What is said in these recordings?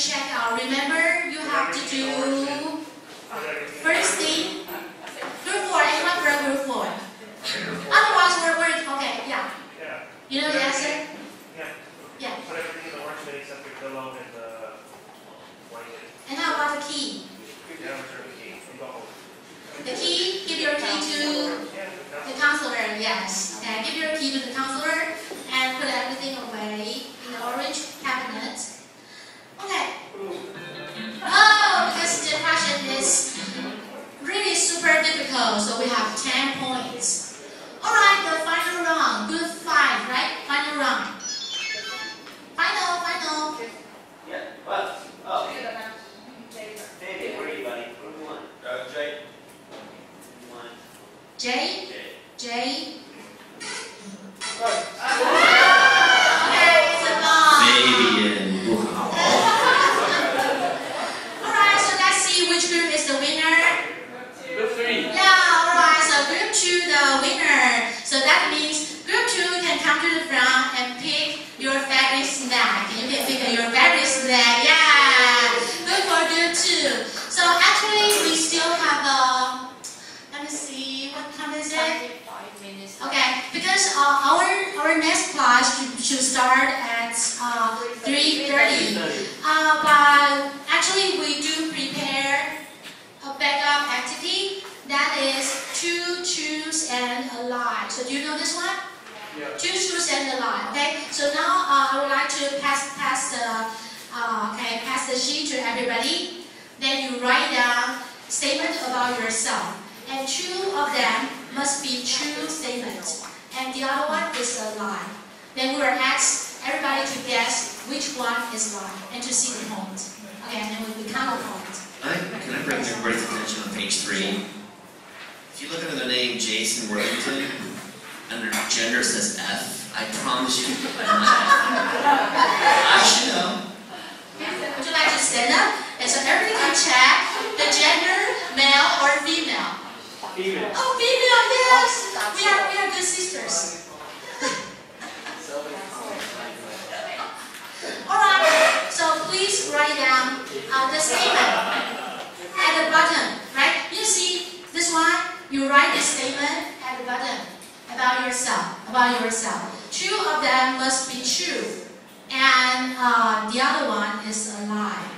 check out. Remember, you have to do first thing, group four, anyone for group four? Otherwise, we're, we're, okay, yeah. Yeah. You know the answer? Yeah. Yeah. Put everything in the orange bin except the pillow and the blanket. And how about the key? Yeah, return the key. You go home. The key, give your key to Yeah, the counselor, yes. Okay, give your key to the counselor and put everything away in the orange cabinet. Okay. Oh, because the question is really super so we have 10 points. Alright, the final round. Good five, right? Final round. Final, final. Yeah, what? Oh. David, where are you, buddy? What do you? Uh, Jay. You J, Jay? J. Okay, it's a bomb. Fabian 不好。Alright, so let's see which group is the winner. Group three. Yeah, alright, so group two, the winner. So that means group two can come to the front and pick your favorite snack. You can pick your favorite snack, yeah. Good for group two. So actually, we still have a, let me see, what time is it? Okay, because uh, our our next class should, should start at uh, 3.30. Uh, but actually, we do prepare a backup activity that is two truths and a lie. So do you know this one? Yeah. Two truths and a lie. Okay. So now uh, I would like to pass pass the uh, okay pass the sheet to everybody. Then you write down statement about yourself, and two of them must be true statements, and the other one is a lie. Then we will ask everybody to guess which one is lie and to see the point. Okay, and then we will count the point. I, can I bring everybody's attention on page three? If you look under the name Jason Worthington, under gender says F. I promise you, I should know. Would you like to stand up? And so everybody can check the gender, male or female. Female. Oh, female, yes! Oh, We are, we are good sisters. Alright, so please write down uh, the statement at the bottom, right? You see this one? You write the statement at the bottom about yourself, yourself. Two of them must be true, and uh, the other one is a lie.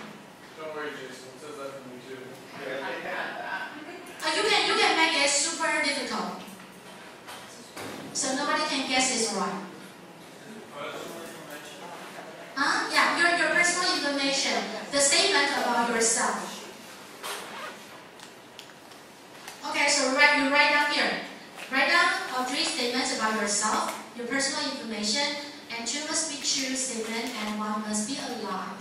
Don't worry, Jason. It says that for me too. Uh, you can you can make it super difficult, so nobody can guess it's right. Huh? Yeah, your your personal information, the statement about yourself. Okay, so write you write down here. Write down uh, three statements about yourself, your personal information, and two must be true statement, and one must be a lie.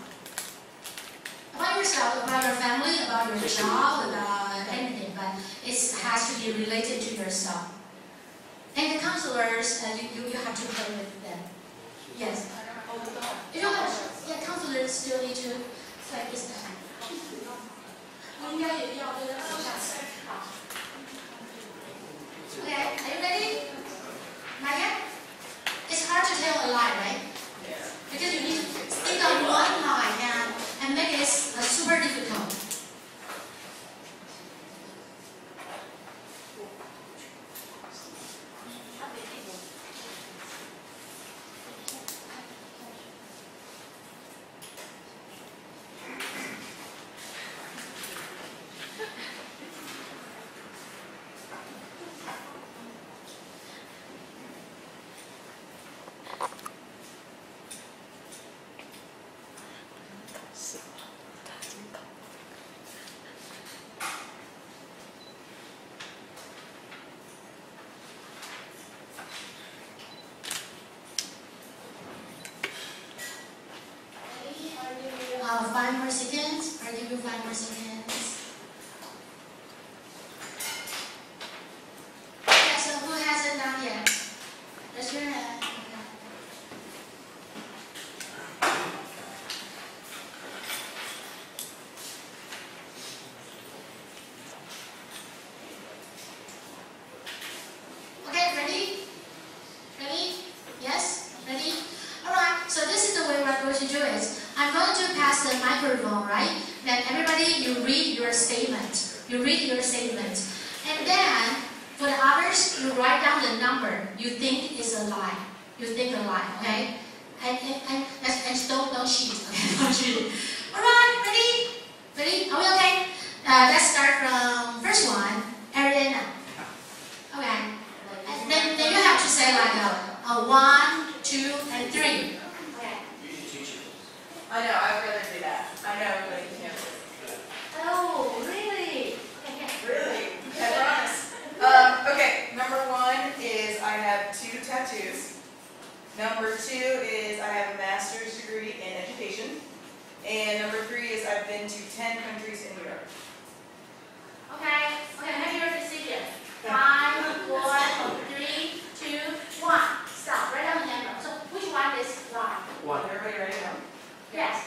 About yourself, about your family, about your job, about anything, but it has to be related to yourself. And the counselors, uh, you, you, you have to play with them. Yes. You know, yeah, counselors still need to play with them. 应该也要跟他说 Uh, five You read your statement. And then, for the others, you write down the number you think is a lie. You think a lie, okay? And, and, and, and don't, don't cheat, okay? Don't cheat. Alright, ready? Ready? Are we okay? Uh, let's start from first one, Ariana. Okay. And then, then you have to say like a, a one, two, and three. Number two is I have a master's degree in education. And number three is I've been to 10 countries in Europe. Okay, okay, make your decision. Five, four, three, two, one. Stop, right down the number. So which one is one? One. Everybody ready now? Yes.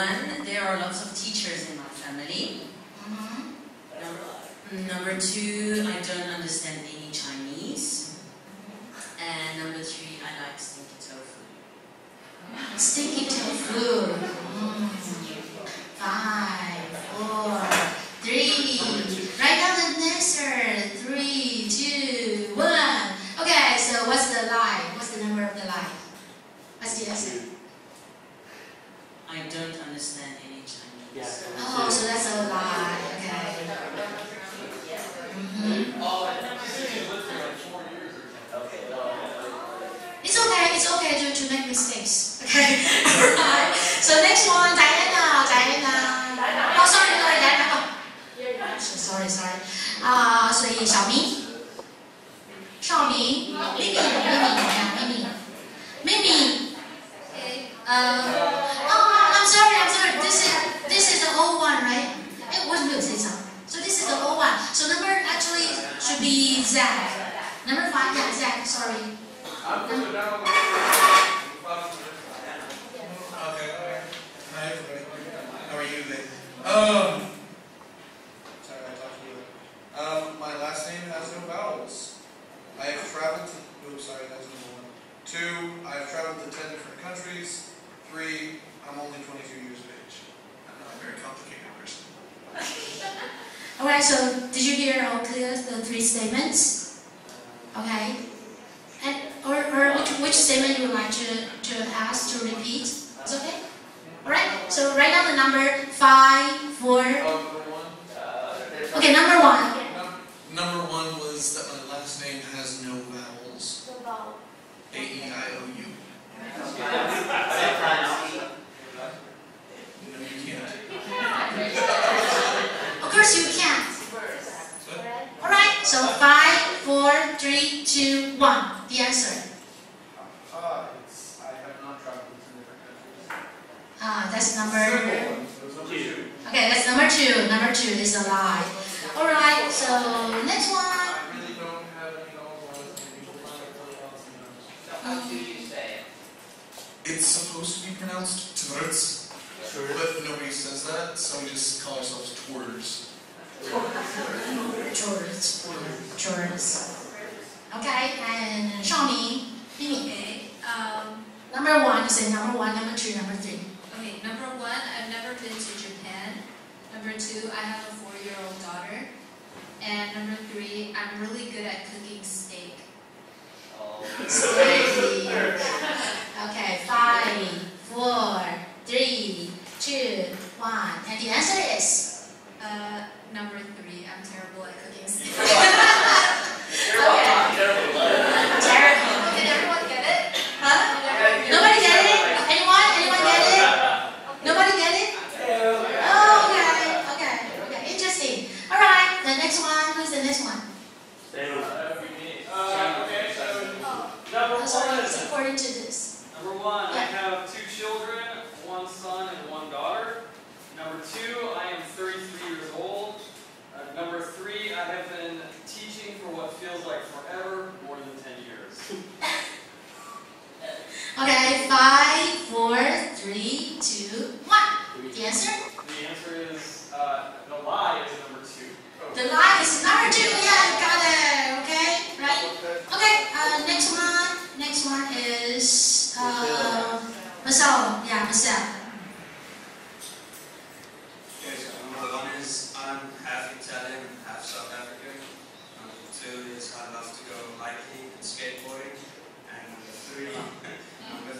one, there are lots of teachers in my family. Mm -hmm. Number two, I don't understand any Chinese. Mm -hmm. And number three, I like stinky tofu. Stinky mistakes. Okay. So next one, Diana. Diana. Oh, Diana. Oh, sorry, sorry, uh, Diana. Uh, oh. So sorry, sorry. 啊、呃，所以小明、少明、Mimi、Mimi、Mimi、Mimi，呃，Oh, I'm sorry, I'm sorry. This is this is the old one, right? It was new, say something. So this is the old one. So number actually should be Zach. Number five, yeah, Zach. Sorry. I'm. Oh. Number five, four. Uh, Okay, number one. Number one was that my last name has no vowels. A E I O U. No, you can't. Of course you can't. Alright, so five, four, three, two, one. The answer. Uh, it's, I Okay, that's number two. Number two is a lie. Alright, so next one. I really don't have any knowledge on people find it really else, you know. So how do you say it? It's supposed to be pronounced Tvrts, but nobody says that, so we just call ourselves Twers. Chores. Chores. Okay, and Shawnee. Mimi. Okay, um, Number one, you say number one, number two, number three. okay, number one, I've never been to Japan. Number two, I have a four-year-old daughter. And number three, I'm really good at cooking steak. Oh. Steak. Okay, five, four, three, two, one. And the answer is? Uh, number three, I'm terrible at cooking steak. Okay. Terrible. Did everyone get it? Huh? Did everyone get Nobody get it? Anyone? Anyone get it? Nobody get it? Oh, okay, okay, okay. Interesting. All right, the next one. Who's the next one? Same. Uh, okay, so number Oh, sorry, one, it's according to this. number one, I Yeah. have two children, one son and one daughter. Number two, I am 33 years old. Uh, number three, I have been teaching for what feels like forever, more than 10 years. Okay, five, four, three, two, one. The answer? The answer is, uh, the lie is number two. The lie is number two. Yeah, got it. Okay, right? Okay, uh, next one. Next one is uh, Marcel. Yeah, Marcel. Okay, so number one is I'm half Italian and half South African. Number two is I love to go hiking and skateboarding. And number three, number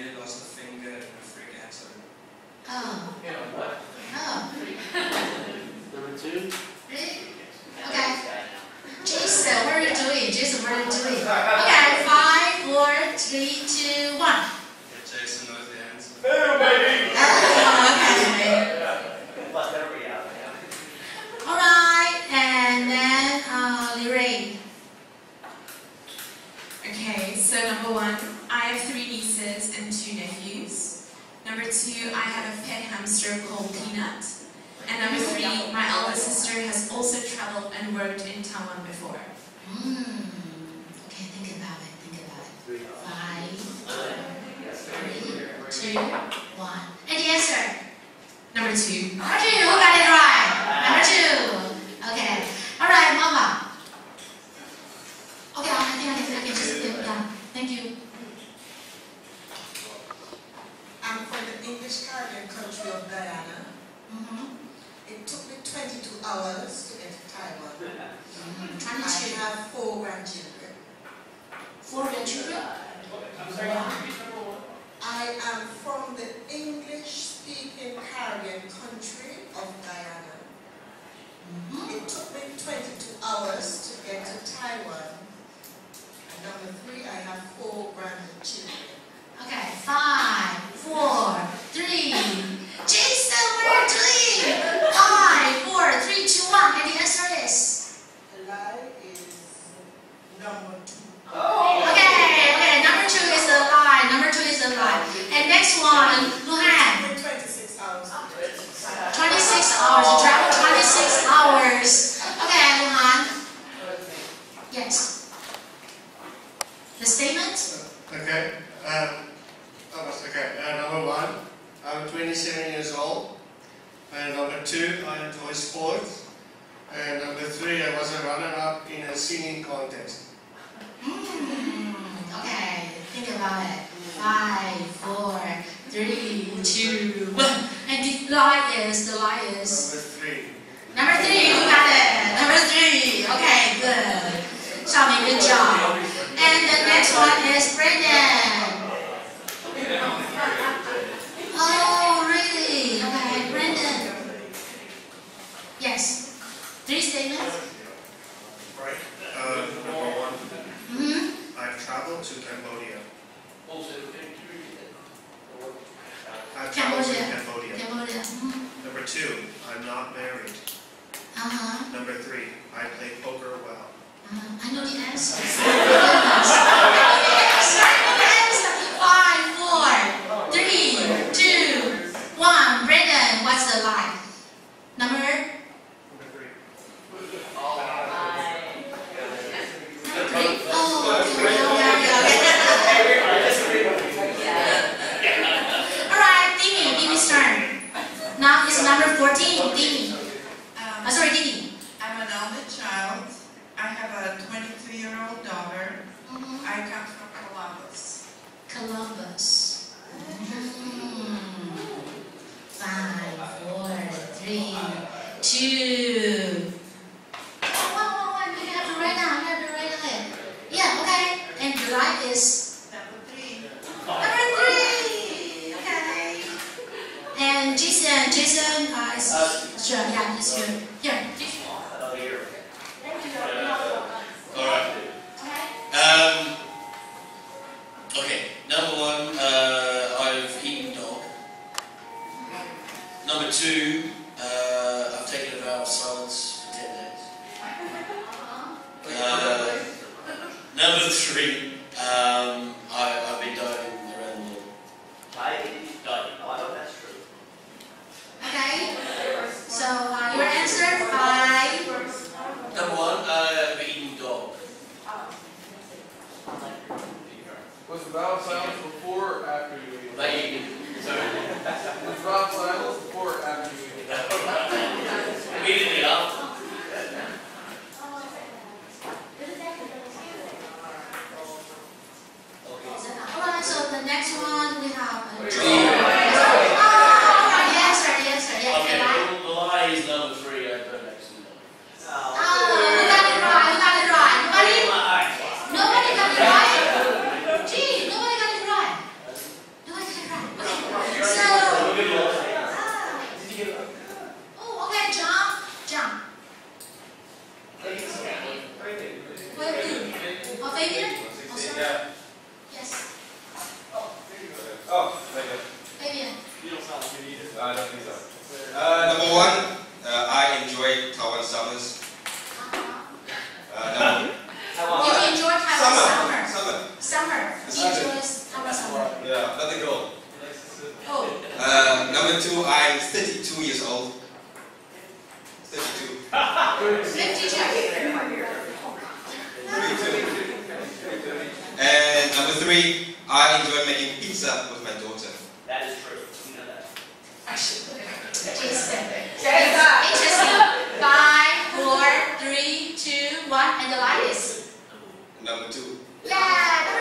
three is I nearly lost a finger in a freak accident. Oh, Yeah, what? oh, Number two? really? Okay. Jason, what are you doing? Jason, what are you doing? Okay, five, four, three, two, one. Yeah, Jason knows the answer. Oh, okay. Whatever, yeah, yeah. All right, and then uh, Lorraine. Okay, so number one, I have three nieces and two nephews. Number two, I have a hamster called Peanut. And number three, my elder sister has also traveled and worked in Taiwan before. Hmm. Okay, think about it. Think about it. Five, three, two, one. And the answer? Number two. Number two. Who got it right? Number two. Okay. All right, Mama. Okay, I think I can, I can just get it done. Thank you. I'm from the English Caribbean country of Guyana. Mm-hmm. It took me 22 hours to get to Taiwan. Mm-hmm. I have four grandchildren. Four grandchildren? I'm sorry, can you repeat number one? I am from the English-speaking Caribbean country of Guyana. Mm-hmm. It took me 22 hours to get to Taiwan. And number three, I have four grandchildren. Okay, five, four, three. Jason, what are you doing? Five, four, three, two, one. And the answer is? The lie is number two. Okay, okay. Number two is a lie. Number two is a lie. And next one, Luhan. It 26 hours. 26 hours. two. One, one, one. You have to write down. You have to write. Yeah, okay. And is number three. Number three. Okay. And Jason, Jason uh, is uh, sure. Yeah, he's good. another three. Um, enjoy Taiwan summers? Uh, uh no. You enjoy Taiwan summer. Summer. Summer. summer. Enjoy Taiwan summer. Yeah, that's the goal. Oh. Uh, number two, I'm 32 years old. 32. 32. And number three, I enjoy making pizza with my daughter. That is true. You know that. Actually, Jason. Jason. Interesting. Five, four, three, two, one, and the light is? Number two. Yeah,